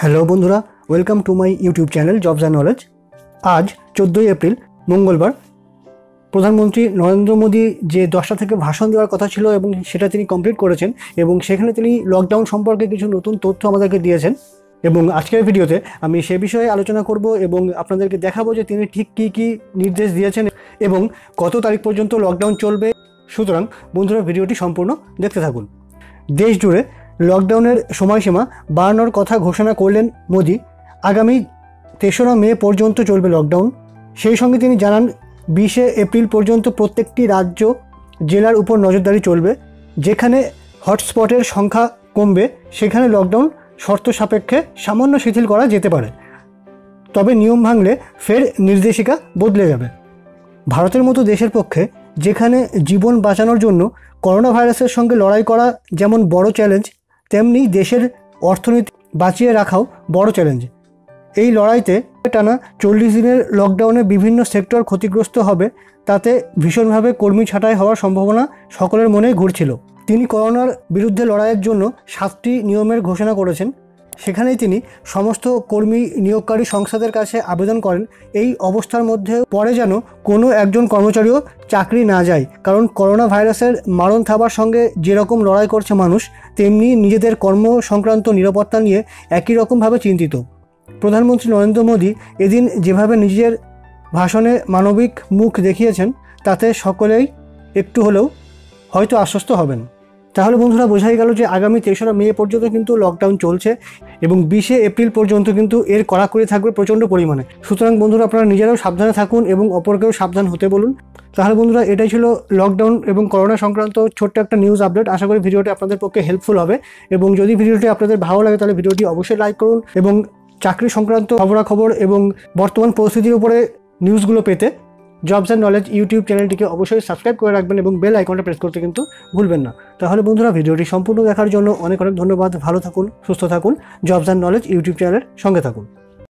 Hello বন্ধুরা welcome to my YouTube channel jobs and knowledge আজ চোদ্দোই এপ্রিল, মঙ্গলবার। প্রধানমন্ত্রী নরেন্দ্র মোদী যে দশটা থেকে ভাষণ দেওয়ার কথা ছিল এবং সেটা তিনি কমপ্লিট করেছেন এবং সেখানে তিনি লকডাউন সম্পর্কে কিছু নতুন তথ্য আমাদেরকে দিয়েছেন। এবং আজকের ভিডিওতে আমি সে বিষয়ে আলোচনা করব এবং আপনাদেরকে দেখাবো যে তিনি ঠিক কী কী নির্দেশ দিয়েছেন এবং কত তারিখ পর্যন্ত লকডাউন চলবে। সুতরাং বন্ধুরা, ভিডিওটি সম্পূর্ণ দেখতে থাকুন। দেশ জুড়ে লকডাউনের সময়সীমা বাড়ানোর কথা ঘোষণা করলেন মোদি। আগামী তেসরা মে পর্যন্ত চলবে লকডাউন। সেই সঙ্গে তিনি জানান, বিশে এপ্রিল পর্যন্ত প্রত্যেকটি রাজ্য জেলার উপর নজরদারি চলবে। যেখানে হটস্পটের সংখ্যা কমবে, সেখানে লকডাউন শর্ত সাপেক্ষে সামান্য শিথিল করা যেতে পারে। তবে নিয়ম ভাঙলে ফের নির্দেশিকা বদলে যাবে। ভারতের মতো দেশের পক্ষে যেখানে জীবন বাঁচানোর জন্য করোনা ভাইরাসের সঙ্গে লড়াই করা যেমন বড় চ্যালেঞ্জ তেমনি দেশের অর্থনীতি বাঁচিয়ে রাখাও বড় চ্যালেঞ্জ এই লড়াইতে টানা চল্লিশ দিনের লকডাউনে বিভিন্ন সেক্টর ক্ষতিগ্রস্ত হবে, তাতে ভীষণভাবে কর্মী ছাঁটাই হওয়ার সম্ভাবনা সকলের মনেই ঘুরছিল। তিনি করোনার বিরুদ্ধে লড়াইয়ের জন্য সাতটি নিয়মের ঘোষণা করেছেন। সেখানেই তিনি সমস্ত কর্মী নিয়োগকারী সংস্থাদের কাছে আবেদন করেন। এই অবস্থার মধ্যে পরে যেন কোনো একজন কর্মচারীও চাকরি না যায়। কারণ করোনা ভাইরাসের মারণ থাবার সঙ্গে যেরকম লড়াই করছে মানুষ, তেমনি নিজেদের কর্ম সংক্রান্ত নিরাপত্তা নিয়ে একই রকমভাবে চিন্তিত। প্রধানমন্ত্রী নরেন্দ্র মোদী এদিন যেভাবে নিজের ভাষণে মানবিক মুখ দেখিয়েছেন, তাতে সকলেই একটু হলেও হয়তো আশ্বস্ত হবেন। তাহলে বন্ধুরা বোঝাই গেল যে আগামী তেসরা মে পর্যন্ত কিন্তু লকডাউন চলছে এবং বিশে এপ্রিল পর্যন্ত কিন্তু এর কড়াকড়ি থাকবে প্রচণ্ড পরিমাণে। সুতরাং বন্ধুরা আপনারা নিজেরাও সাবধানে থাকুন এবং অপরকেও সাবধান হতে বলুন। তাহলে বন্ধুরা এটাই ছিল লকডাউন এবং করোনা সংক্রান্ত ছোট্ট একটা নিউজ আপডেট আশা করি ভিডিওটি আপনাদের পক্ষে হেল্পফুল হবে এবং যদি ভিডিওটি আপনাদের ভালো লাগে তাহলে ভিডিওটি অবশ্যই লাইক করুন এবং চাকরি সংক্রান্ত খবরাখবর এবং বর্তমান পরিস্থিতির উপরে নিউজগুলো পেতে জবস অ্যান্ড নলেজ ইউটিউব চ্যানেলটিকে অবশ্যই সাবস্ক্রাইব করে রাখবেন এবং বেল আইকনটা প্রেস করতে কিন্তু ভুলবেন না। তাহলে বন্ধুরা ভিডিওটি সম্পূর্ণ দেখার জন্য অনেক অনেক ধন্যবাদ। ভালো থাকুন, সুস্থ থাকুন। জবস অ্যান্ড নলেজ ইউটিউব চ্যানেলের সঙ্গে থাকুন।